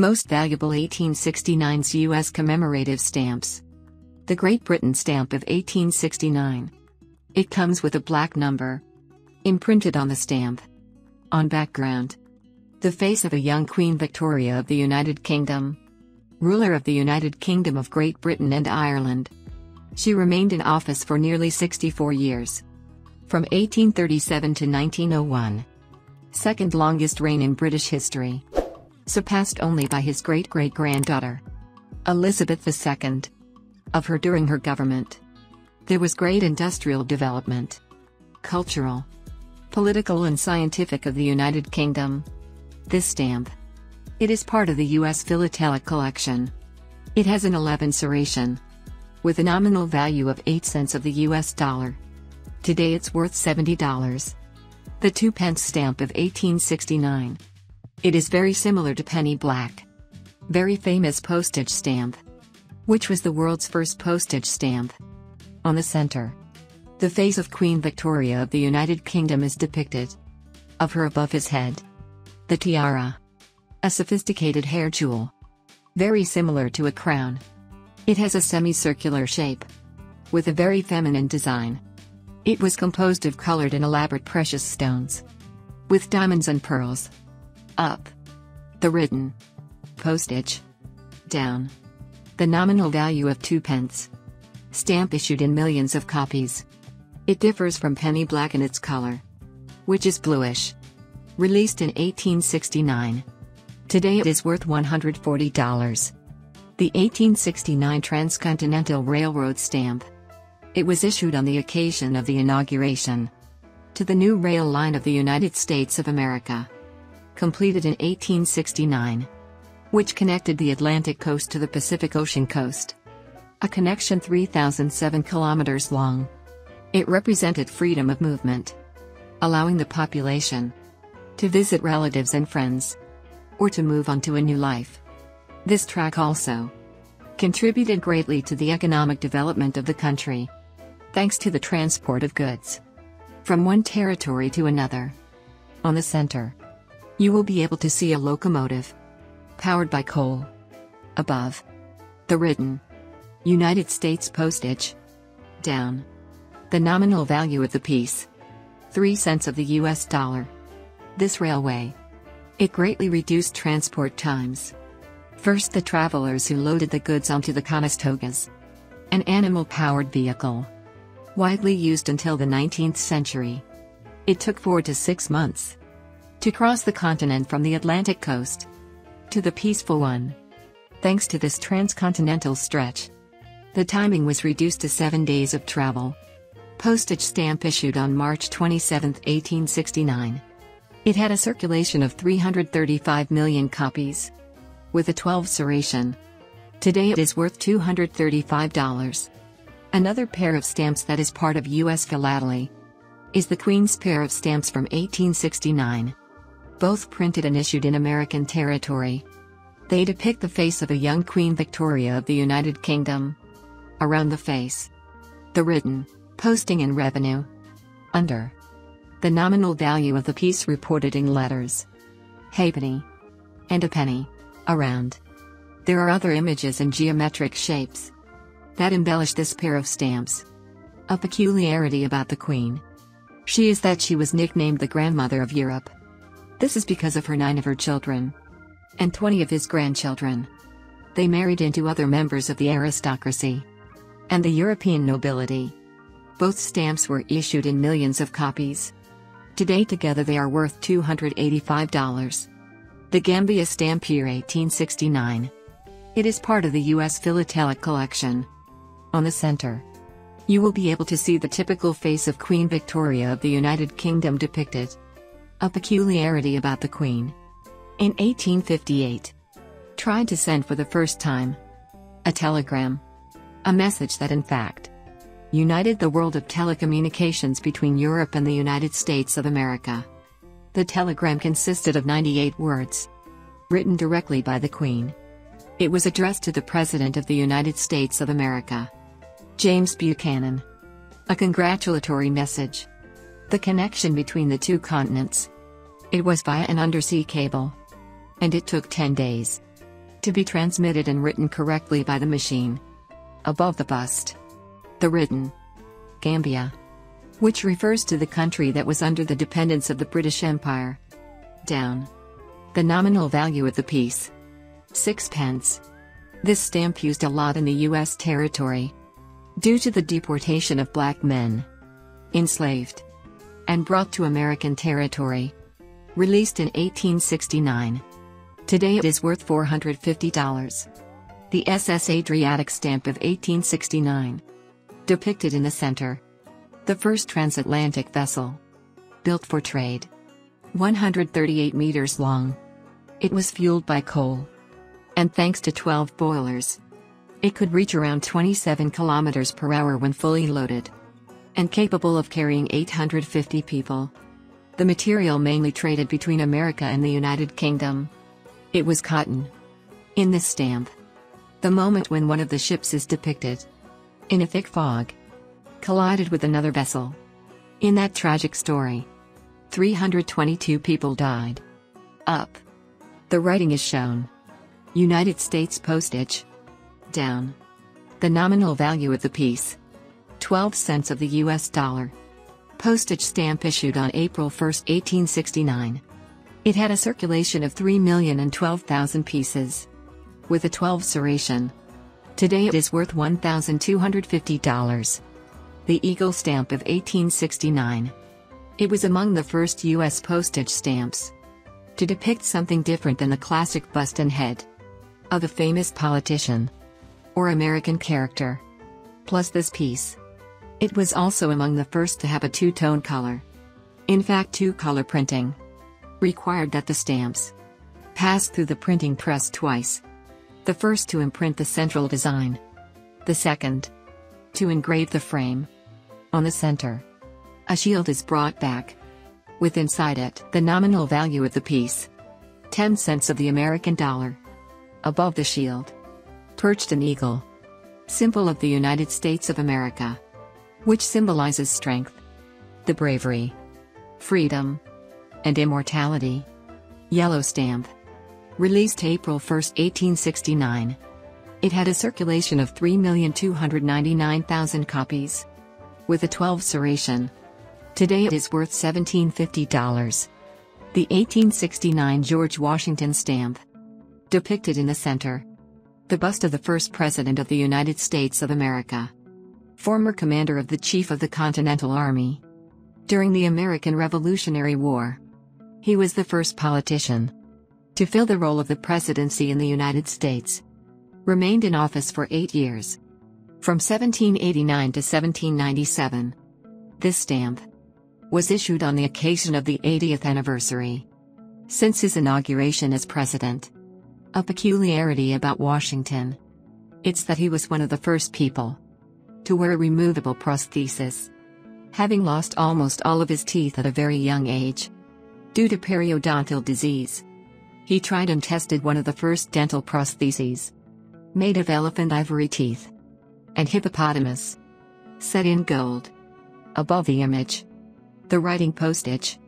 Most valuable 1869's U.S. commemorative stamps. The Great Britain stamp of 1869. It comes with a black number. Imprinted on the stamp. On background. The face of a young Queen Victoria of the United Kingdom. Ruler of the United Kingdom of Great Britain and Ireland. She remained in office for nearly 64 years. From 1837 to 1901. Second longest reign in British history. Surpassed only by his great great granddaughter, Elizabeth II. Of her during her government. There was great industrial development. Cultural. Political and scientific of the United Kingdom. This stamp. It is part of the U.S. Philatelic Collection. It has an 11 serration with a nominal value of 8 cents of the US dollar. Today it's worth $70. The 2 pence stamp of 1869. It is very similar to penny black. Very famous postage stamp. Which was the world's first postage stamp. On the center. The face of Queen Victoria of the United Kingdom is depicted. Of her above his head. The tiara. A sophisticated hair jewel. Very similar to a crown. It has a semicircular shape. With a very feminine design. It was composed of colored and elaborate precious stones. With diamonds and pearls. Up. The written. Postage. Down. The nominal value of 2 pence. Stamp issued in millions of copies. It differs from penny black in its color. Which is bluish. Released in 1869. Today it is worth $140. The 1869 Transcontinental Railroad stamp. It was issued on the occasion of the inauguration to the new rail line of the United States of America. Completed in 1869. Which connected the Atlantic coast to the Pacific Ocean coast. A connection 3,007 kilometers long. It represented freedom of movement. Allowing the population to visit relatives and friends. Or to move on to a new life. This track also contributed greatly to the economic development of the country. Thanks to the transport of goods from one territory to another. On the center, you will be able to see a locomotive powered by coal. Above, the written United States postage. Down, the nominal value of the piece 3 cents of the US dollar. This railway, it greatly reduced transport times. First the travelers who loaded the goods onto the Conestogas. An animal-powered vehicle. Widely used until the 19th century. It took four to six months to cross the continent from the Atlantic coast to the peaceful one. Thanks to this transcontinental stretch, the timing was reduced to seven days of travel. Postage stamp issued on March 27, 1869. It had a circulation of 335 million copies with a 12 serration. Today it is worth $235. Another pair of stamps that is part of U.S. philately is the Queen's pair of stamps from 1869. Both printed and issued in American territory. They depict the face of a young Queen Victoria of the United Kingdom. Around the face. The written, posting and revenue. Under. The nominal value of the piece reported in letters. Halfpenny. And a penny around. There are other images and geometric shapes that embellish this pair of stamps. A peculiarity about the Queen. She is that she was nicknamed the grandmother of Europe. This is because of her nine of her children. And 20 of his grandchildren. They married into other members of the aristocracy. And the European nobility. Both stamps were issued in millions of copies. Today together they are worth $285. The Gambia Stamp Year 1869. It is part of the U.S. Philatelic Collection. On the center, you will be able to see the typical face of Queen Victoria of the United Kingdom depicted. A peculiarity about the Queen. In 1858, tried to send for the first time a telegram. A message that in fact united the world of telecommunications between Europe and the United States of America. The telegram consisted of 98 words. Written directly by the Queen. It was addressed to the President of the United States of America. James Buchanan. A congratulatory message. The connection between the two continents. It was via an undersea cable. And it took 10 days. To be transmitted and written correctly by the machine. Above the bust. The written. Gambia. Which refers to the country that was under the dependence of the British Empire. Down. The nominal value of the piece. Sixpence. This stamp used a lot in the U.S. territory. Due to the deportation of black men. Enslaved. And brought to American territory. Released in 1869. Today it is worth $450. The SS Adriatic stamp of 1869. Depicted in the center. The first transatlantic vessel. Built for trade. 138 meters long. It was fueled by coal. And thanks to 12 boilers, it could reach around 27 kilometers per hour when fully loaded. And capable of carrying 850 people. The material mainly traded between America and the United Kingdom. It was cotton. In this stamp, the moment when one of the ships is depicted in a thick fog collided with another vessel. In that tragic story, 322 people died. Up. The writing is shown. United States postage. Down. The nominal value of the piece. 12 cents of the US dollar. Postage stamp issued on April 1, 1869. It had a circulation of 3,012,000 pieces. With a 12 serration. Today it is worth $1,250. The Eagle stamp of 1869. It was among the first U.S. postage stamps to depict something different than the classic bust and head of a famous politician or American character. Plus this piece. It was also among the first to have a two-tone color. In fact two-color printing required that the stamps pass through the printing press twice. The first to imprint the central design. The second to engrave the frame. On the center, a shield is brought back. With inside it the nominal value of the piece. 10 cents of the American dollar. Above the shield. Perched an eagle. Symbol of the United States of America. Which symbolizes strength. The bravery. Freedom. And immortality. Yellow stamp. Released April 1, 1869. It had a circulation of 3,299,000 copies. With a 12 serration. Today it is worth $1750. The 1869 George Washington stamp. Depicted in the center. The bust of the first President of the United States of America. Former commander of the Chief of the Continental Army. During the American Revolutionary War. He was the first politician to fill the role of the presidency in the United States. Remained in office for eight years. From 1789 to 1797. This stamp was issued on the occasion of the 80th anniversary. Since his inauguration as president. A peculiarity about Washington. It's that he was one of the first people to wear a removable prosthesis. Having lost almost all of his teeth at a very young age. Due to periodontal disease. He tried and tested one of the first dental prostheses. Made of elephant ivory teeth. And hippopotamus. Set in gold. Above the image. The writing postage.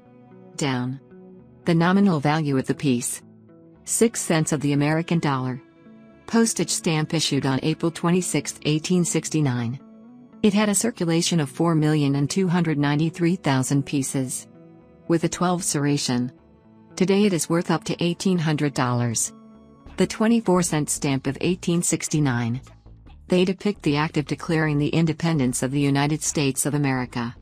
Down. The nominal value of the piece. 6 cents of the American dollar. Postage stamp issued on April 26, 1869. It had a circulation of 4,293,000 pieces. With a 12 serration. Today it is worth up to $1,800. The 24 cent stamp of 1869. They depict the act of declaring the independence of the United States of America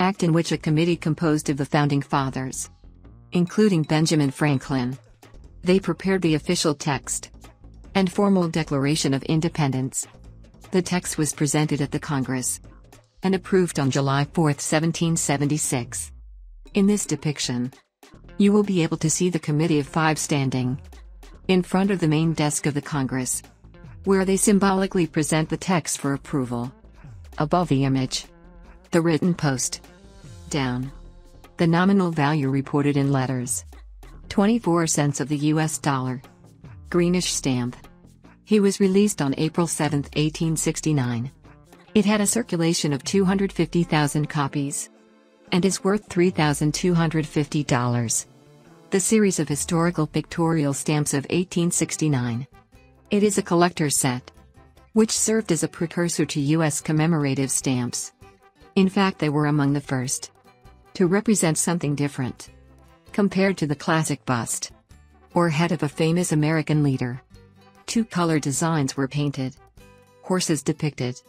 act in which a committee composed of the Founding Fathers, including Benjamin Franklin, they prepared the official text and formal Declaration of Independence. The text was presented at the Congress and approved on July 4, 1776. In this depiction, you will be able to see the Committee of Five standing in front of the main desk of the Congress, where they symbolically present the text for approval. Above the image, the written post. Down. The nominal value reported in letters. 24 cents of the US dollar. Greenish stamp. He was released on April 7, 1869. It had a circulation of 250,000 copies. And is worth $3,250. The series of historical pictorial stamps of 1869 It is a collector set, which served as a precursor to U.S. commemorative stamps. In fact, they were among the first to represent something different compared to the classic bust or head of a famous American leader. Two color designs were painted. Horses depicted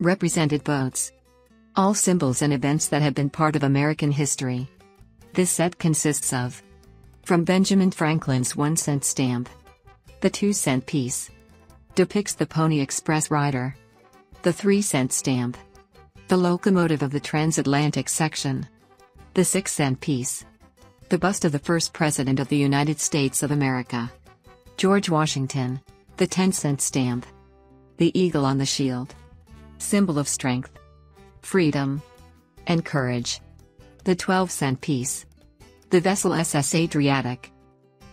represented boats. All symbols and events that have been part of American history. This set consists of from Benjamin Franklin's 1 cent stamp. The 2 cent piece depicts the Pony Express rider. The 3 cent stamp. The locomotive of the transatlantic section. The 6 cent piece. The bust of the first President of the United States of America. George Washington. The 10 cent stamp. The eagle on the shield. Symbol of strength, freedom, and courage. The 12 cent piece. The vessel SS Adriatic.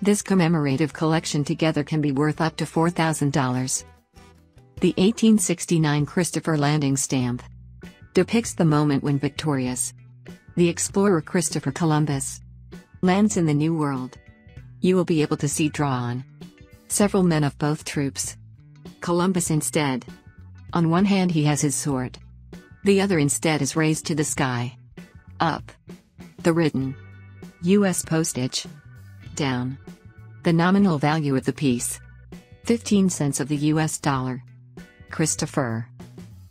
This commemorative collection together can be worth up to $4,000. The 1869 Christopher Landing stamp depicts the moment when victorious the explorer Christopher Columbus lands in the New World. You will be able to see drawn several men of both troops. Columbus instead. On one hand, he has his sword, the other instead is raised to the sky. Up. The written U.S. postage. Down. The nominal value of the piece 15 cents of the U.S. dollar. Christopher.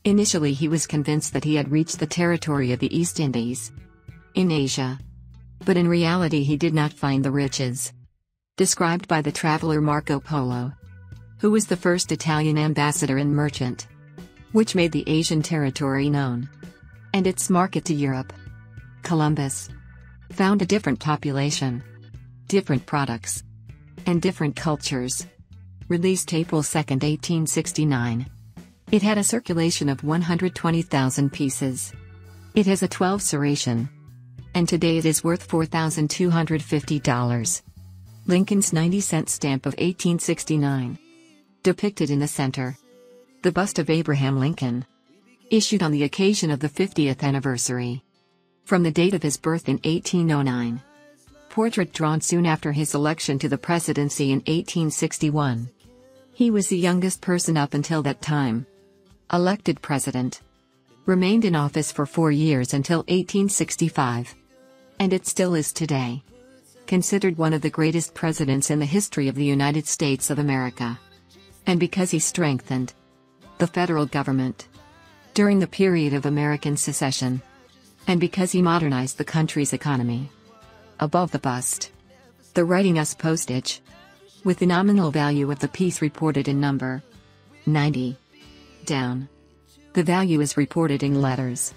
Initially, he was convinced that he had reached the territory of the East Indies in Asia. But in reality, he did not find the riches described by the traveler Marco Polo, who was the first Italian ambassador and merchant, which made the Asian territory known and its market to Europe. Columbus found a different population, different products, and different cultures. Released April 2, 1869. It had a circulation of 120,000 pieces. It has a 12 serration and today it is worth $4,250. Lincoln's 90 cent stamp of 1869. Depicted in the center. The bust of Abraham Lincoln. Issued on the occasion of the 50th anniversary. From the date of his birth in 1809. Portrait drawn soon after his election to the presidency in 1861. He was the youngest person up until that time. Elected president. Remained in office for four years until 1865 and it still is today. Considered one of the greatest presidents in the history of the United States of America. And because he strengthened the federal government during the period of American secession. And because he modernized the country's economy. Above the bust. The writing us postage. With the nominal value of the piece reported in number 90. Down. The value is reported in letters.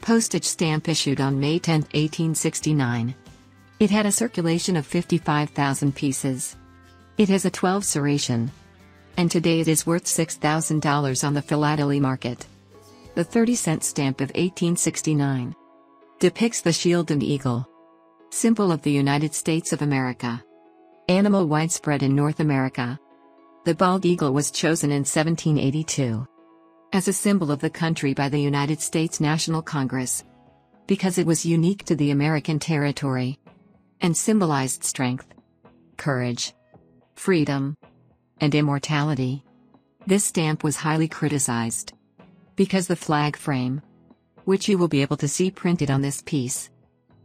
Postage stamp issued on May 10, 1869. It had a circulation of 55,000 pieces. It has a 12 serration. And today it is worth $6,000 on the philately market. The 30 cent stamp of 1869 depicts the shield and eagle, symbol of the United States of America. Animal widespread in North America. The bald eagle was chosen in 1782 as a symbol of the country by the United States National Congress. Because it was unique to the American territory and symbolized strength, courage, freedom, and immortality. This stamp was highly criticized because the flag frame, which you will be able to see printed on this piece,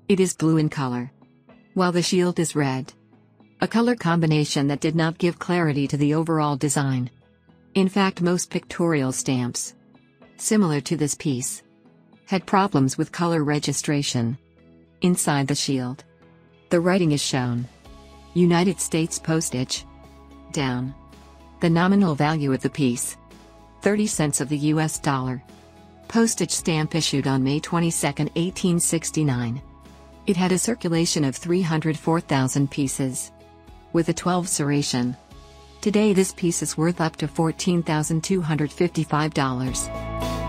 it is blue in color, while the shield is red. A color combination that did not give clarity to the overall design. In fact most pictorial stamps, similar to this piece, had problems with color registration. Inside the shield, the writing is shown. United States postage. Down. The nominal value of the piece. 30 cents of the US dollar. Postage stamp issued on May 22, 1869. It had a circulation of 304,000 pieces. With a 12 serration. Today this piece is worth up to $14,255.